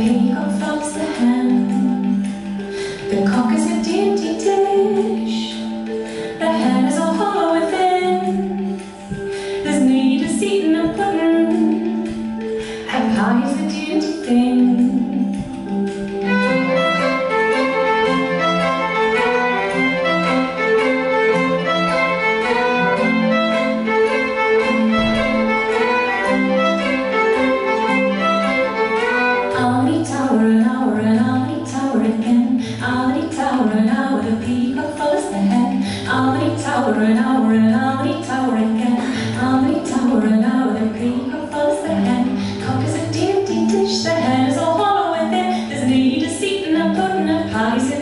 peacock flaps the hen. The cock is a dainty dish. The hen is all hollow within. There's need of seat in a pudding. A pie is a dainty thing. tower, an hour to peak up first the heck. Harmony tower, an hour, How many tower again. Harmony tower, an hour to peak up first the heck. Cock is a dear, dear dish, the hen is all hollow within. There's a need a seat and a pudding and pies.